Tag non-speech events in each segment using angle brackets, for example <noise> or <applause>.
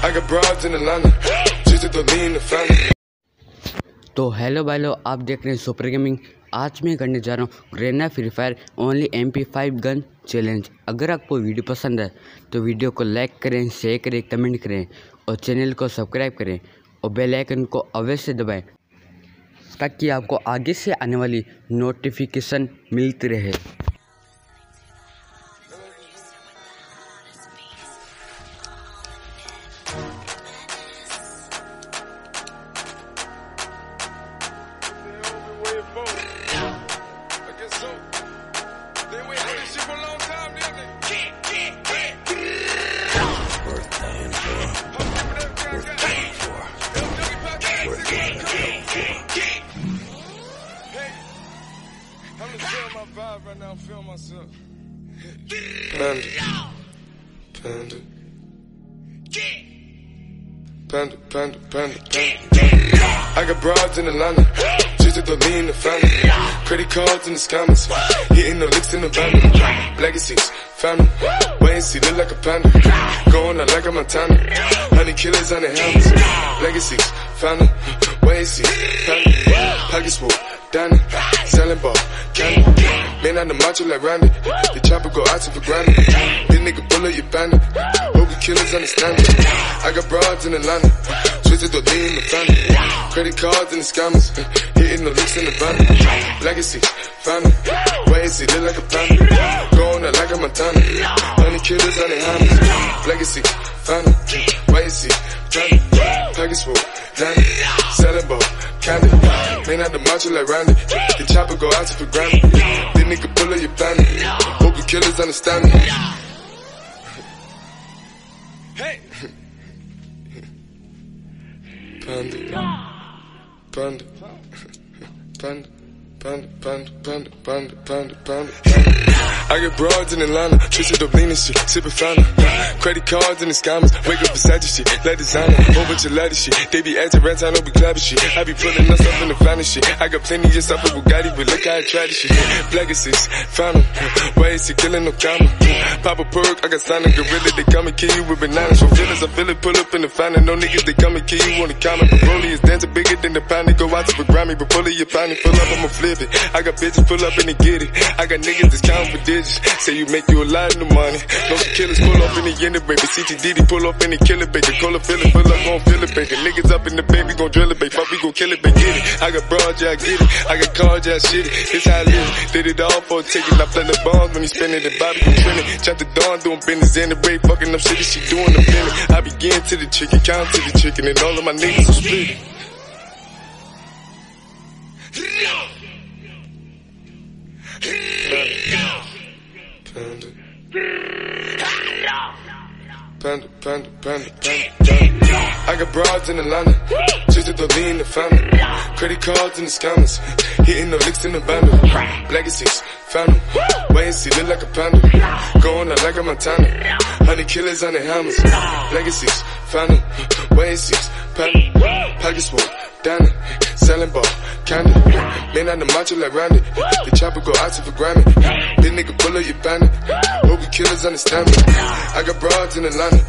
I got broads in just to the family. तो hello भाई आप देख रहे हैं सुपर गेमिंग। आज मैं करने जा रहा हूँ Garena free fire only M P five gun challenge अगर आपको वीडियो पसंद है तो वीडियो को लाइक करें शेयर करें, कमेंट करें और चैनल को सब्सक्राइब करें और बेल आइकन को अवश्य दबाएँ, ताकि आपको आगे से आने वाली नोटिफिकेशन मिलती रहे। Feel myself. Panda. Panda. Panda, panda, panda, panda. I got broads in Atlanta, just to lean the family. Credit cards in the scammers, hitting the licks in the van. Legacies, family. Wait and see, look like a panda. Going out like a Montana. Honey killers on the helmets. Legacies, family. Wait and see, family. Pockets full, Danny. Selling ball, candy. Man on the macho like Randy. The chopper go out for granted. This nigga bullet, you bandit. Hope you killers understand it. I got broads in Atlanta. Twisted the lean in the family. Credit cards and the scammers. Hitting the licks in the van. Legacy, family. Wait and see, look like a panda. Going out like a Montana. Honey killers on the hammers. Legacy, family. Wait and see, family. Package full, Danny. Selling ball, candy. Man out the macho like Randy. The chopper go out to for granted. This nigga pull up your. Hope you killers understand me. Hey! Panda. Panda. Panda. Panda, panda, panda, panda, panda, panda. I get broads in Atlanta, twisted up lean and shit, sipping fountain. Credit cards and the scammers, wake up beside shit, let designer, whole of ladder shit. They be acting rats, I don't be clapping shit. I be pulling us up in the finest shit. I got plenty just off of Bugatti, but look how I try this shit. Found 'em. Why is he killing no comma? Pop a perk, I got signed a gorilla, they come and kill you with bananas. For feelings, I feel it, pull up in the fountain. No niggas, they come and kill you on the comment. But Broly is dancing bigger than the pound. They go out to the Grammy, but pull it, your pound, pull up, I'ma flip it. I got bitches pull up and they get it. I got niggas that's counting for digits. Say you make you a lot of money. No killers pull up in the end, baby. CTDD pull up in the killer, baby. Call a feeling, pull up, gon' feel it, baby. Niggas up in the baby, gon' drill it, baby. Fuck, we gon' kill it, baby. Get it. I got broad, yeah, I get it. I got cards, yeah, I shit it. This how I live. Did it all for a ticket. I play the bombs when he spinning the Bobby trend it. The dawn, doing business in the break, fucking up shit. She doing the feeling. I begin to the chicken, count to the chicken, and all of my niggas are split. Panda. Panda, panda, panda, panda. I got broads in Atlanta, just to lean in the family. Credit cards and the scammers, hitting the licks in the bundle. Legacies, family, wait see, look like a panda. Going out like a Montana, honey killers on the hammers. Legacies, family, wait and see, panda. Pockets full, Danny, selling ball, candy. Man on the macho like Randy, the chopper go out to for granted. This nigga pull up your bandit, hope killers understand me. I got broads in Atlanta,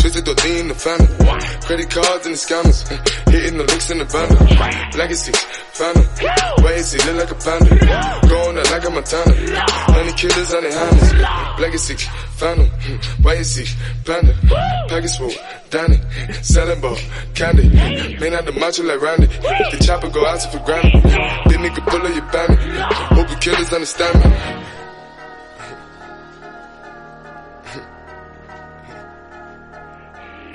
twisted the lean in the family. Credit cards and the scammers, <laughs> hitting the licks in the bundle. Legacy, family, wait and see, look like a panda. Going out like a Montana, honey killers on the hammers. Legacy, family, wait and see, panda. Package full, Danny, selling ball, candy. Man out the macho like Randy, the chopper go out for granted. This nigga pull up your bandit, hope you killers understand me.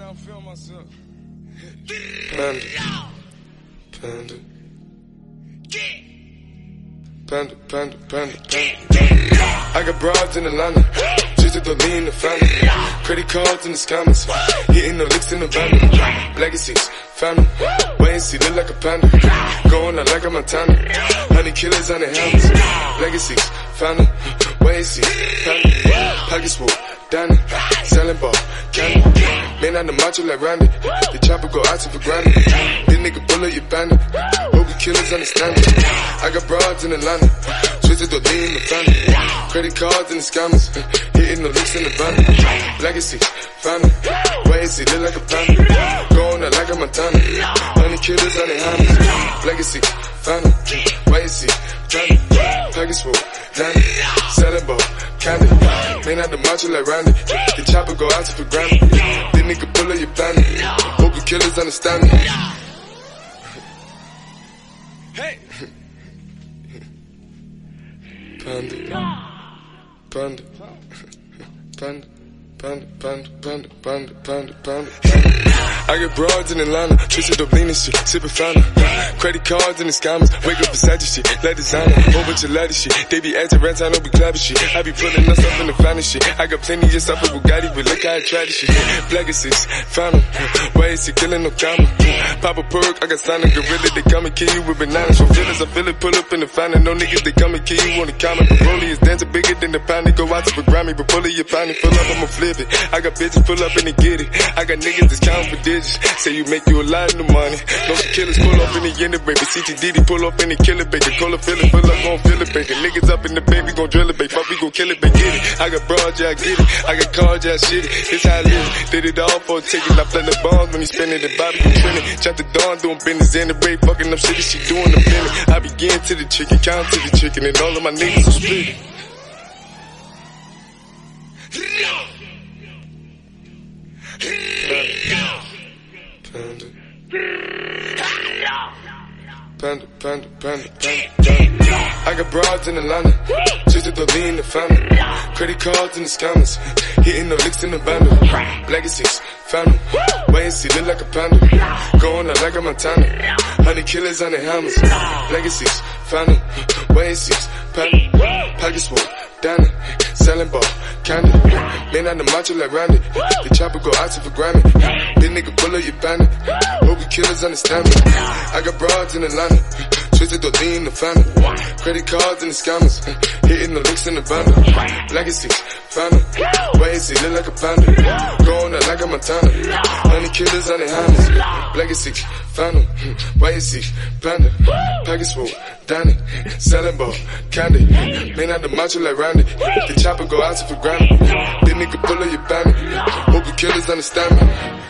now, feeling myself. Panda. Panda. Panda, panda, panda, panda. I got broads in Atlanta. Just to me in the family. Credit cards in the scammers. Hitting the licks in the van. Legacies, family. Wait and see, look like a panda. Going out like a Montana. Honey killers on the helmets. Legacies, family. Family. Pockets full, Danny. Selling ball, candy. Man on the macho like Randy. The chopper go out for granted. This nigga bullet, you bandit. Hope the killers understand it. I got broads in Atlanta. Twisted the lean in the family. Credit cards and the scammers. <laughs> Hitting the licks in the van. Legacy, family. And look like a panda. Going out like a Montana. Honey killers on their hands. Legacy, family. Wait family. Package full, Danny. Selling ball, candy. Man out the macho like Randy. The chopper go out for granted. This nigga pull up your bandit. Hope killers understand me. Hey! Panda. Panda. Panda. Panda, panda, panda, panda, panda, panda, I get broads in Atlanta, twisted up lean and shit, sippin' fountain. Credit cards and the scammers, wake up beside your shit, let designer, whole bunch of shit. They be acting rats, I know we clever shit. I be pulling us up in the finest shit. I got plenty of stuff with Bugatti, but look how I try this shit. Legacies, found 'em. Why is he killing no comma? Pop a perk, I got signed a gorilla, they come and kill you with bananas. So feelings, I feel it, pull up in the fountain. No niggas, they come and kill you on the comment. The is dancing bigger than the pound. They go out to the Grammy, but pull it, your pound, pull up, I'ma flip I got bitches pull up and they get it. I got niggas that's counting for digits. Say you make you a lot of money. No some killers pull up in the end baby. CTDD pull up in the killer baby. Call feel it, pull up, gon' feel it, baby. Niggas up in the baby, gon' drill it, baby. Fuck, we gon' kill it, baby. Get it. I got broad, yeah, I get it. I got cards, yeah, I shit it. This how I live. Did it all for a ticket. I play the bombs when he spinning the Bobby, you trending. Chop the dawn, doing business in the break. Fucking up shit, she doing the minute. I begin to the chicken, count to the chicken, and all of my niggas are split. Panda. Panda, panda, panda, panda, panda. I got broads in Atlanta, just to the in the family. Credit cards and the scammers, hitting the licks in the bundle. Legacies, family, wait and see, look like a panda. Going out like a Montana, honey killers on the hammers. Legacies, family, wait and see, panda. Pockets full, Danny, selling ball, candy. Man on the macho like Randy, the chopper go out to for Grammy. This nigga pull up your bandit, hope you killers understand me. I got broads in Atlanta, twisted the lean in the family. Credit cards and the scammers, <laughs> hitting the licks in the bundle. Legacies, family, wait and see, look like a panda. Going out like a Montana, honey killers on their hands. Legacies, <laughs> family, wait and see, panda. Package full, Danny, selling ball, candy. Man out the macho like Randy, the chopper go out for granted. This nigga pull up your bandit, hope you killers understand me.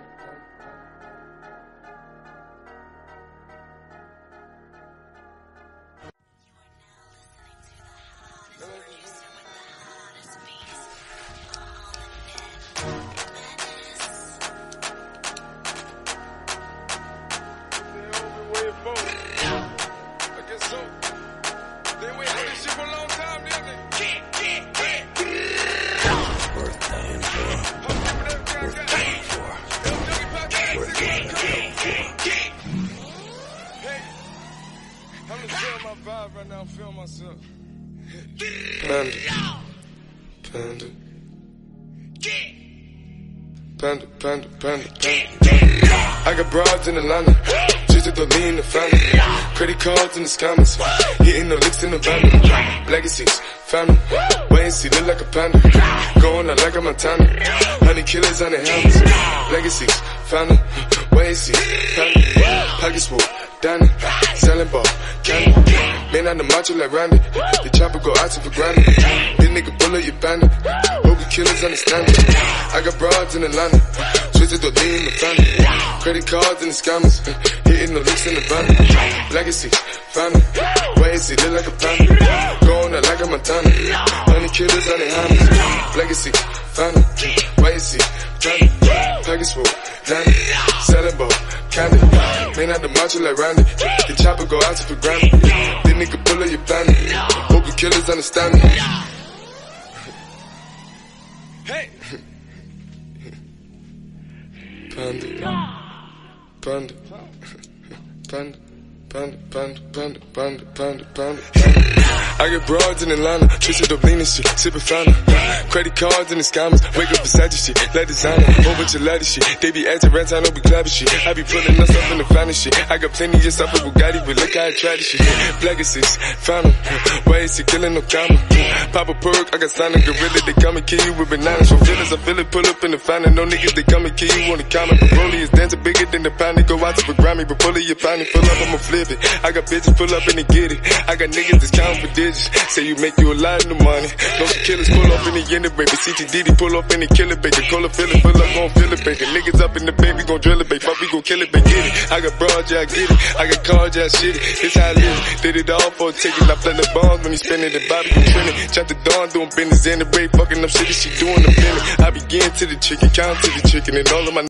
Panda. Panda. Panda, panda, panda, panda. I got broads in Atlanta, just to the lean in the family. Credit cards and the scammers, hitting the licks in the van. Legacies, family, wait and see, look like a panda. Going out like a Montana, honey killers on the helmets. Legacies, and see, family. Pockets full, Danny, selling ball, candy. Man on the macho like Randy, the chopper go out to for granted. This nigga pull up your bandit, hope killers understand me. I got broads in Atlanta, twisted the lean in the family. Credit cards and the scammers, <laughs> hitting the licks in the van. Legacy, family, see, look like a panda. Going out like a Montana, honey killers on their hands. Legacy, family, see, family, package full, candy. Man out the macho like Randy. The chopper go out to for granted. This nigga pull up your family. Vocal killers understand me. Hey! Panda. Panda. Panda. Panda, panda, panda, panda, panda, panda, I get broads in Atlanta, twisted up lean and shit, sippin' fountain. Credit cards in the scammers, wake up beside your shit, let designer, whole bunch of shit. They be acting rats, I know be clever shit. I be pulling us up in the finest shit. I got plenty of stuff with Bugatti, but look how I try this shit. Legacies, found them, why is he killing no comma? Pop a perk, I got signed a gorilla, they come and kill you with bananas. So feelings, I feel it, pull up in the fountain, no niggas, they come and kill you on the comment. Broly is dancing bigger than the pound, they go out to the Grammy, but pull it, your pound, pull up, I'ma flip it. I got bitches pull up and they get it. I got niggas that's counting for digits. Say you make you a lot of money. No killers pull up in the end of baby. CTDD pull up in the killer baby. Call a feeling, pull up, gon' feel it, baby. Niggas up in the baby, gon' drill it, baby. Fuck, we gon' kill it, baby. Get it. I got broad, yeah, I get it. I got cards, yeah, I shit it. It's how I live. Did it all for a ticket. I play the bombs when he spinning the Bobby, you trending. Chop the dawn, doing business in the break. Fucking up shit, she doing the minute. I begin to the chicken, count to the chicken, and all of my